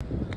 you